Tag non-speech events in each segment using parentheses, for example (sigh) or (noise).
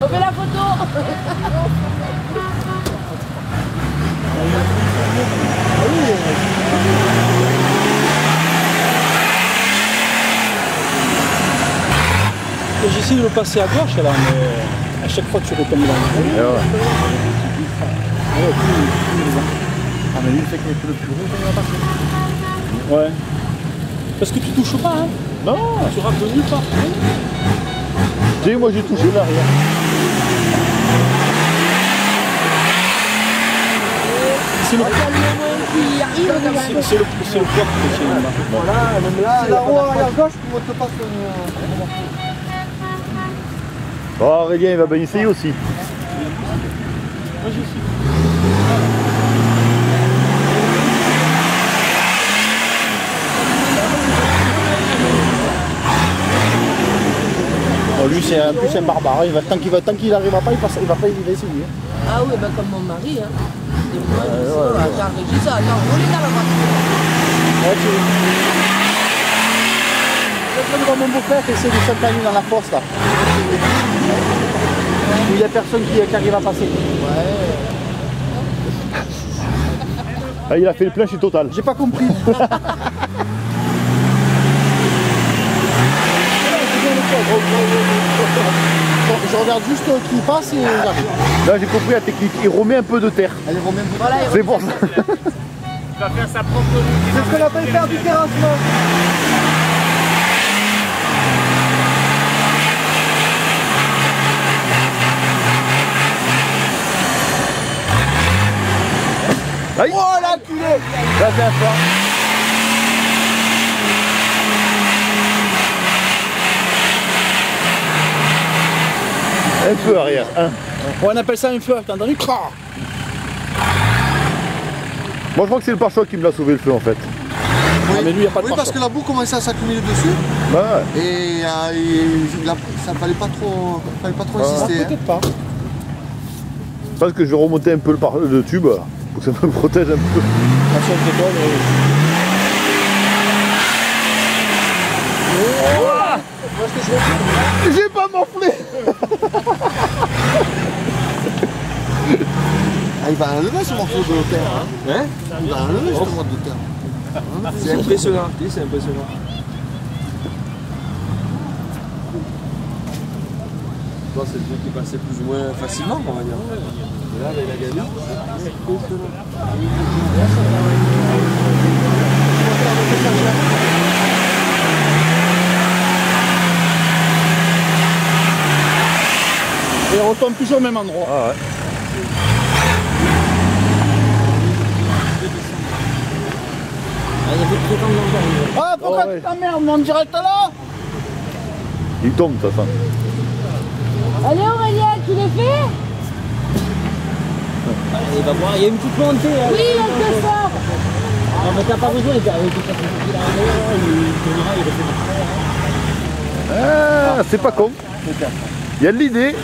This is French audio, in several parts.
On fait la photo J'essaie de le passer à gauche là, mais à chaque fois tu retombes dans le Et ouais. Ah mais lui il fait que le plus gros, il va passer. Ouais. Parce que tu touches pas, hein Non, Tu rates de nulle part. tu sais, moi j'ai touché l'arrière. C'est le, qui arrive c'est- c'est le, c'est le poids qui là. Voilà, même là, la roue arrière gauche, tu montes pas sur Oh, Aurélien, il va bien essayer aussi. Oh, lui c'est un plus un barbare, il va, tant qu'il va, tant qu'il arrivera pas, il, passe, il va pas il va essayer. Ah oui, bah comme mon mari. Hein. Et moi, je dis, oh, attends, Régis, attends, on est dans la voiture. Ouais, tu... Je vais prendre mon beau-frère qui essaie de s'entraîner dans la fosse là. Où il n'y a personne qui, qui arrive à passer. Ah, il a fait le plein chez Total. J'ai pas compris. (laughs) (laughs) Je regarde juste qui passe et j'arrive. Là, j'ai compris la technique. Il remet un peu de terre. Allez, remet un peu. Voilà, et C'est pour ça. C'est ce qu'on appelle faire du terrassement. Aïe. Oh l'enculé Là, c'est un Un peu arrière. Un. On appelle ça un feu, t'as entendu Moi, je crois que c'est le pare-choix qui me l'a sauvé le feu en fait. Oui, mais lui, il a pas de Oui, parce que la boue commençait à s'accumuler dessus Bah, ouais. et, euh, et la- ça fallait pas trop, fallait pas trop insister. hein. Peut-être pas. Je pense que je vais remonter un peu le, par- le tube pour que ça me (laughs) protège un peu. Attention, toi, J'ai pas morflé (laughs) Il va enlever ce morceau de terre. Hein hein il va enlever ce morceau de terre. Hein c'est impressionnant. c'est impressionnant. Toi, c'est le truc qui passait plus ou moins facilement, on va dire. Et là, il a gagné. Et on retombe toujours au même endroit. Ah ouais. Ah, pourquoi Oh, ouais. tu t'emmerdes, mon direct là Il tombe de toute façon. Allez Aurélien, tu fais Il va voir, il y a une petite montée. Hein. Oui, on te sort Non, mais t'as pas besoin, il arrive tout ça. Il tournera. Ah, c'est pas con. Il y a de l'idée.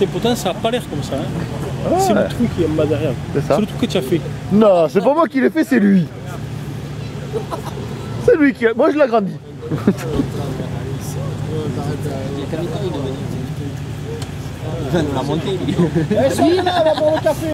Et pourtant, ça a pas l'air comme ça. Hein. C'est le truc qui est en bas derrière. C'est ça. C'est le truc que tu as fait. Non, c'est pas moi qui l'ai fait, c'est lui. C'est lui qui a... Moi, je l'ai agrandi. La montée, lui. Eh, là, on va boire le café